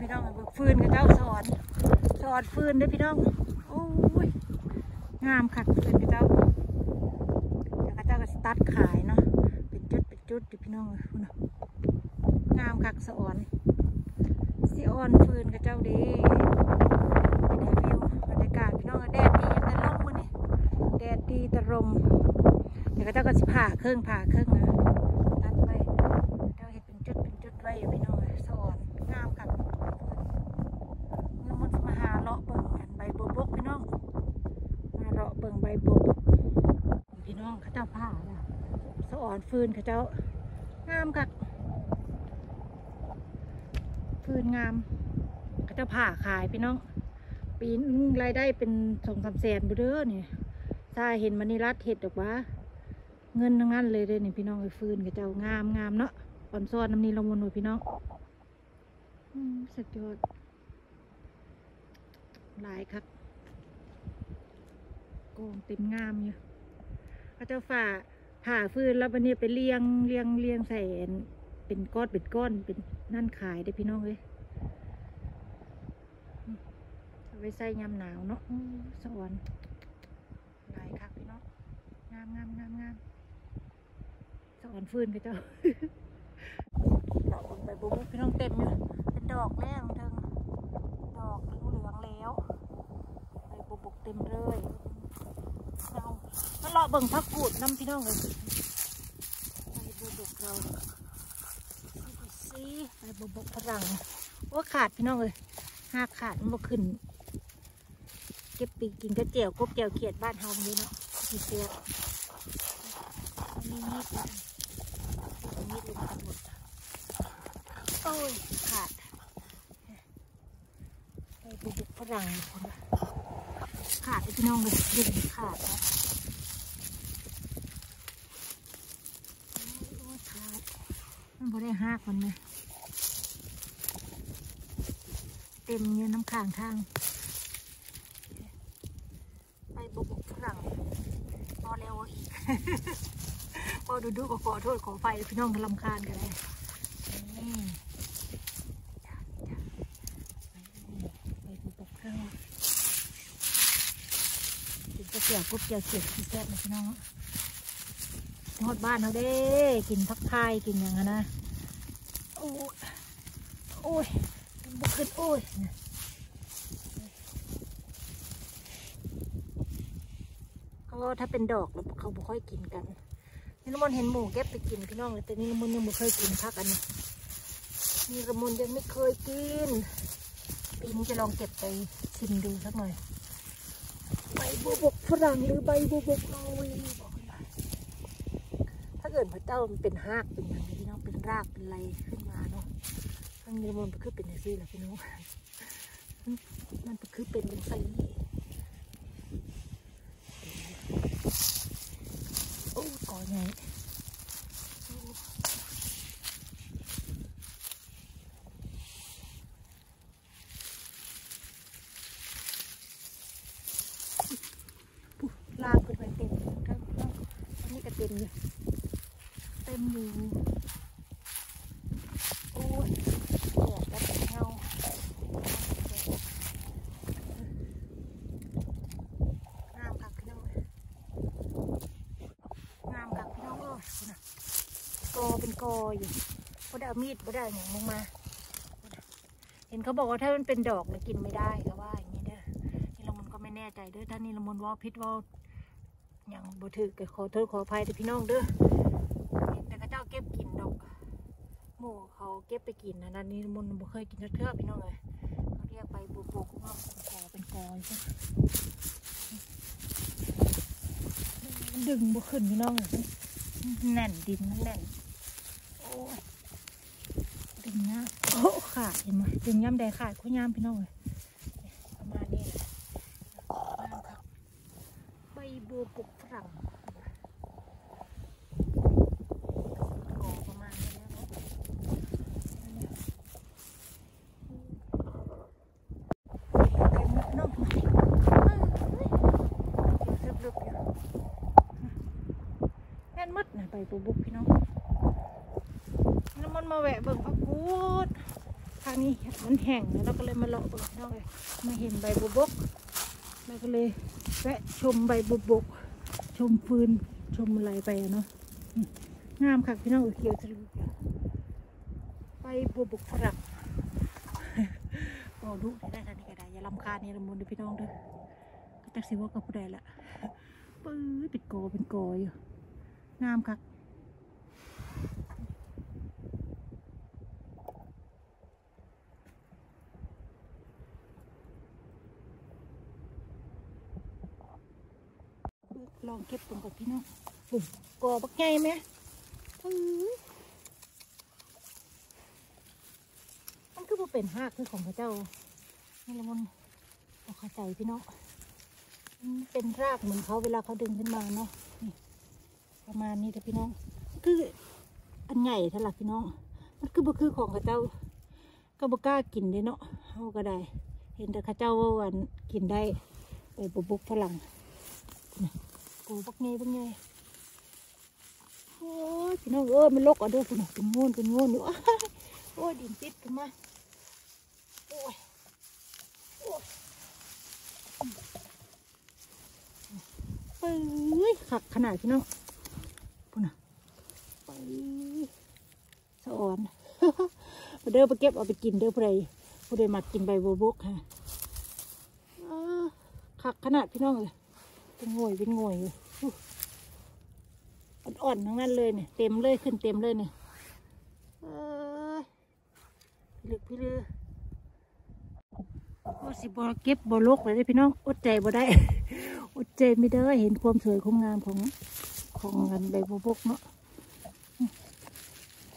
พี่น้องเบิกฟืนกับเจ้าสอนสอนฟืนด้อพี่น้องโอ้ยงามคักฟืนกับเจ้าแล้วก็เจ้าก็สตัดขายเนาะเป็นจุดเป็นจุดอยู่พี่น้องเลยนะงามคักสอนสิออนฟืนกับเจ้าด้เป็นวิวบรรยากาศพี่น้องแดดดีแต่ลมมื้อนี่แดดดีแต่ลมเดี๋ยวก็เจ้าก็สิผ่าเครื่องผ่าเครื่องนะตัดไปเจ้าเห็นเป็นจุดเป็นจุดไว้อยู่พี่น้องเอ้ยสะอ่อนงามคัก เมื่อมันมาหาเลาะเบิ่งกันใบบัวบกพี่น้อง มาเลาะเบิ่งใบบัวบกพี่น้ องเขาเจ้าผ้าน่ะสะอ่อนฟืนเขาเจ้างามกักฟืนงามเขาเจ้าผ้าขายพี่น้อง ปีนึงรายได้เป็นสองสามแสนบุเด้อนี่ถ้าเห็นมันนี่รัดเห็ดดอกว่าเงินทั้งนั้นเลยเด้อนี่พี่น้องไอ้ฟืนเขาเจ้างามงามเนาะอ่อนซ้อนน้ำนี้ละมุนหน่อยพี่น้องสุดยอดหลายครับโกงเต็มงามอยู่ เขาเจะฝ่าผ่าฟืนแล้ววันนี้ไปเลี้ยงเลี้ยงเลี้ยงใส่อันเป็นก้อนเป็นก้อนเป็นนั่นขายได้พี่น้องเลยเอาไว้ใส่ยามหนาวเนาะสวรรค์หลายครับพี่น้องงามงามงามงามสวรรค์ฟืนเขาเจ้าดอกใบบุ้พี่น้องเต็มอยู่เป็นดอกแล้วเทิงดอกเหลืองแล้วใบบุบเต็มเลย เบิ่งพักกูดน้ำพี่น้องเลยใบบุบกเราดูสิใบบุบกฝรั่งว่าขาดพี่น้องเลยหากขาดมันบ่ขึ้น เก็บปีกกินกระเจียวกบเจียวเขียดบ้านเฮาเลยเนาะสีเสียอันนี้มีดลยอันนี้มีดเลยหมดโอ้ยขาดไปบุกฝรั่งคนขาดพี่น้องเลยดึงขาดนะโอ้ยขาด มันบ่ได้หักมันไหมเต็มเงี้ยน้ำข้างทาง ไปบุกฝรั่งพอแล้วอีกพอดูดูก็ขอโทษขอไฟพี่น้องกันลำคาญกันเลยนี่จ้ะจ้ะไปดูปกเครื่องกินกระเจียวกุ๊บเจียวเสียบที่แซ่บนะพี่น้องทอดบ้านเขาเด้ กินพักพายกินอย่างนั้นนะ โอ้ยโอ้ยบุกขึ้นโอ้ยเขาถ้าเป็นดอกแล้วเขาบ่ค่อยกินกันนี่ละมอนเห็นหมูเก็บไปกินพี่น้องเลยแต่นี่ละมอนยังไม่เคยกินพักอันนี้นี่ละมอนยังไม่เคยกินปีนี้จะลองเก็บไปชิมดูสักหน่อยใบบัวบกฝรั่งหรือใบบัวบกนอร์เวย์บอกกันไปถ้า เกิดพระเจ้ามันเป็นหากเป็นอย่างนี้พี่น้องเป็นรากเป็นอะไรขึ้นมาเนาะข้างนี้มันคือเป็นอย่างนี้แหละพี่น้องมันคือเป็นเป็นไซโอ้ก่อใหญ่ลากขึ้นไปเต็มทั้งนนี้ก็เต็มอยู่ เต็มอยู่โอ้ยแดดแล้วเงามพี่น้องเอ้ยงามพี่น้องเอ้ยคุณน่ะกเป็นกออยู่ก็ได้เอามีดก็ได้อย่างลงมา เห็นเขาบอกว่าถ้ามันเป็นดอกเนี่ยกินไม่ได้เขาว่าอย่างนี้เด้อนี่ละมุนก็ไม่แน่ใจเด้อถ้านี่ละมุนว่าพิษว่าอย่างบ่ถือก็ขอโทษขออภัยแต่พี่น้องเด้อเห็นแต่เขาเจ้าเก็บกินดอกหมู เขาเก็บไปกินนะนั่นนี่มุนบ่เคยกินเทื่อพี่น้องเลยเขาเรียกไปบุบกว่าเป็นกอเป็นกอใช่ดึงบ่ขึ้นพี่น้องเลยแน่นดินแน่นโอ้ยดึงนะโอ้ขาดเห็นไหมดึงย่ำแดงขาดคู่ย่ำพี่น้องเลยประมาณนี้ใบบัวปกฝรั่งก่อประมาณนี้แล้วเนาะเต็มแล้วพี่น้องเดี๋ยวลึกๆอยู่แน่นมืดนะใบบัวบุกพี่น้องน้ำมันมาแวะเบิ่งพักกูดทางนี้มันแห้งแล้วเราก็เลยมาเลาะเบิ่งพี่น้องเลยมาเห็นใบบัวบกเราก็เลยแวะชมใบบัวบกชมฟืนชมอะไรไปอะเนาะงามค่ะพี่น้องเอ้ยเขียวทะลุใบบัวบกฝรั่งโอ้ดูได้ทันทีก็ได้อย่าลำคาญนี่ละมุนเด้อพี่น้องเด้อก็จักสิว่ากับผู้ใดละปื้อเป็นกอเป็นกออยู่งามค่ะ ลองเก็บตรงกับพี่น้องปุ่มกอบักไงไหมอื้อมันคือบ่เป็นหากคือของพระเจ้านี่ละมันเอาเข้าใจพี่น้องเป็นรากเหมือนเขาเวลาเขาดึงขึ้นมาเนาะนี่ประมาณนี้แต่พี่น้อง คืออันใหญ่เท่าไหร่พี่น้อง มันคือบ่คือของพระเจ้า ก็บ่กล้ากินเด้เนาะเฮาก็ได้ เห็นแต่ข้าเจ้าว่าวันกินได้ไปบุบุกฝรั่งโอ้บักเงยบักเงยโอ้ยพี่น้องเอ้ยมันลกอะเด้อพี่น้องเป็นงูนเป็นงูนอยู่โอ้ยดินติดขึ้นมาโอ้ยโอ้ยไปขักขนาดพี่น้องพูดนะไปสะอ่อนไปเด้อไปเก็บเอาไปกินเด้อผู้ใดผู้ใดมากินใบบัวบกค่ะอ้าขักขนาดพี่น้องเลย เป็นงวยเป็นงวยอยู่อ่อนๆทั้งนั้นเลยเนี่ยเต็มเลยขึ้นเต็มเลยเนี่ยเอ้ยพี่ลึกพี่ลือโอ้สิบอเก็บบอลกเลยเด้พี่น้องอดใจบ่ได้อดใจไม่ได้เห็นความสวยความงามของของงานใบบัวบกเนาะ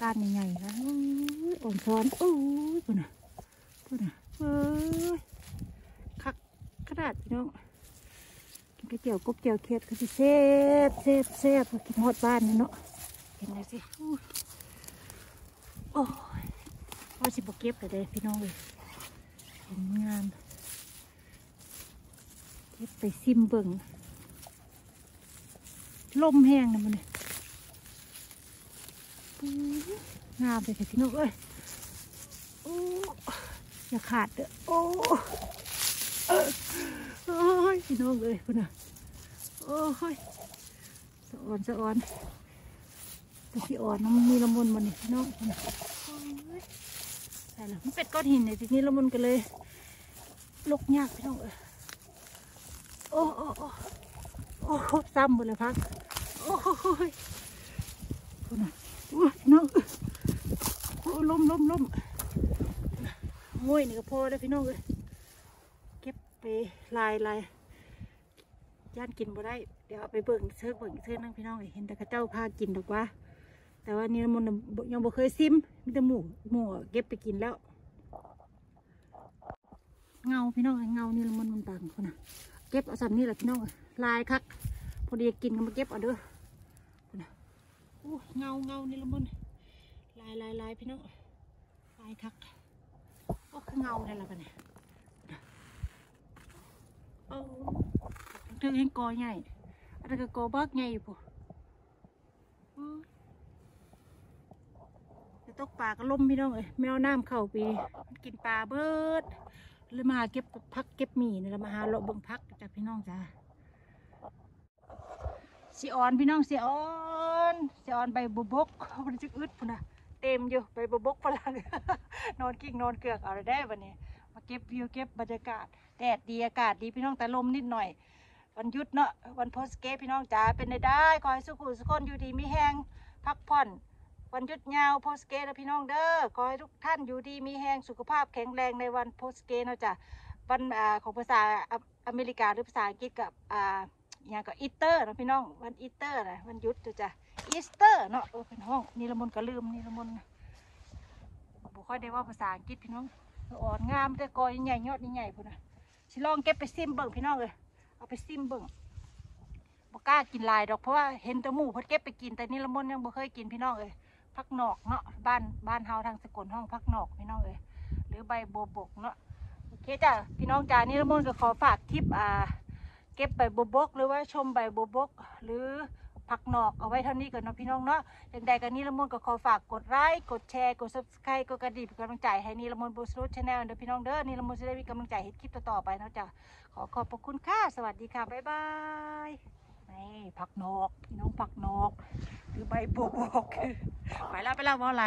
ก้านใหญ่ๆนะอุ้ยอ่อนซ้อนโอ้ยพุ่นน่ะพุ่นนะเอ้ยคักขนาดพี่น้อง กินก๋วยเตี๋ยวกบเตี๋ยวเค็ดก็สิเซ่บเซ่บเซ่บกินฮอดบ้านนี่เนาะเห็นไหมสิอู้โอ้ยว่าสิบเก็บเลยเด้อพี่น้องเลยเห็นงามเก็บไปซิมเบิ่งลมแห้งนะมันเนี่ยอู้งามเลยค่ะพี่น้องเอ้ยโอ้อย่าขาดเด้อโอ้ โอ้ยพี่น้องเลยคุณน่ะโอ้ยสะอ่อนสะอ่อนแต่ที่อ่อนนะมันมีละมุนมันนี่พี่น้องคุณน่ะโอ้ยใส่ละมันเป็นก้อนหินเนี่ยทีนี้ละมุนกันเลยลกยากพี่น้องเอ้ยโอ้โอ้โอ้โอ้ซ้ำหมดเลยพักโอ้ยคุณน่ะโอ้ยน้องโอ้ล้มล้มล้มงวยนี่ก็พอแล้วพี่น้องเอ้ย ไปลายลายย่านกินบ่ได้ เดี๋ยวเอาไปเบิ่งเชิงเบิ่งเชิงนั่งพี่น้องเห็นแต่เข้าเจ้าพากินดอกว่า แต่ว่านี่มันน่ะบ่ยังบ่เคยซิมมีแต่หมูหมูเก็บไปกินแล้ว เงาพี่น้องเงานี่มันมันต่างคนน่ะเก็บเอาสันนี่แหละพี่น้องลายคักพอดีกินก็มาเก็บเอาเด้อพุ่นน่ะเงาเงานี่ละมันลายลายลายพี่น้องลายคักโอ้คือเงาได้ละกันเนี่ย ถึงเห็นกอใหญ่อันนั้นก็กอบักใหญ่อยู่ปุ๊จะตกปลาก็ล่มพี่น้องเอ้ยแมวน้ำเข้าปีมันกินปลาเบิดเลยมาหาเก็บพักเก็บหมี่นี่ละมาหาเลาะเบิ่งพักจากพี่น้องจ้าสีอ่อนพี่น้องสีอ่อนสีอ่อนใบบุบกมันจะอึดพุ่นนะเต็มอยู่ใบบุบกฝรั่งนอนกิ้งนอนเกือกเอาได้วันนี้ มาเก็บวิวเก็บบรรยากาศแดดดีอากาศดีพี่น้องแต่ลมนิดหน่อย วันหยุดเนาะวันโพสเกตพี่น้องจ๋าเป็นได้ได้ขอให้สุขุสุขคนอยู่ดีมีแห้งพักผ่อน วันหยุดยาวโพสเกตนะพี่น้องเด้อขอให้ทุกท่านอยู่ดีมีแห้งสุขภาพแข็งแรงในวันโพสเกตเนาะจ้ะวันอ่าของภาษาอเมริกาหรือภาษาอังกฤษกับอ่าอย่างกับอีสเตอร์นะพี่น้องวันอีสเตอร์นะวันหยุดจ้ะอีสเตอร์เนาะเออเป็นห้องนี่ละมนก็ลืมนี่ละมนบุค่อยได้ว่าภาษาอังกฤษพี่น้อง อ่อนงามแต่กอใหญ่ยอดใหญ่พุ่นนะสิลองเก็บไปซิมเบิ่งพี่น้องเลยเอาไปซิมเบิ่งบ่กล้ากินลายดอกเพราะว่าเห็นแต่หมูเพิ่นเก็บไปกินแต่นี่ละมนยังบ่เคยกินพี่น้องเลยพักนอกเนาะบ้านบ้านเฮาทางสกลห้องพักนอกพี่น้องเลยหรือใบบัวบกเนาะโอเคจ้ะพี่น้องจ้านี่ละมนก็ขอฝากคลิปอ่าเก็บใบบัวบก หรือว่าชมใบบัวบก หรือ ผักนอกเอาไว้เท่านี้ก่อนเนาะพี่น้องเนาะอย่างใดกันนี้ละมุนก็ขอฝากกดไลค์กดแชร์กด subscribe กดกระดิ่งเป็นกำลังใจให้นี่ละมุนบูสโร channel เด้อพี่น้องเด้อนี่ละมุนจะได้มีกำลังใจเฮ็ดคลิปต่อๆไปเนาะจ้ะขอขอบพระคุณค่ะสวัสดีค่ะบ๊ายบายนี่ผักนอกพี่น้องผักนอกหรือใบโบกไปแล้วไปแล้วว่าอะไร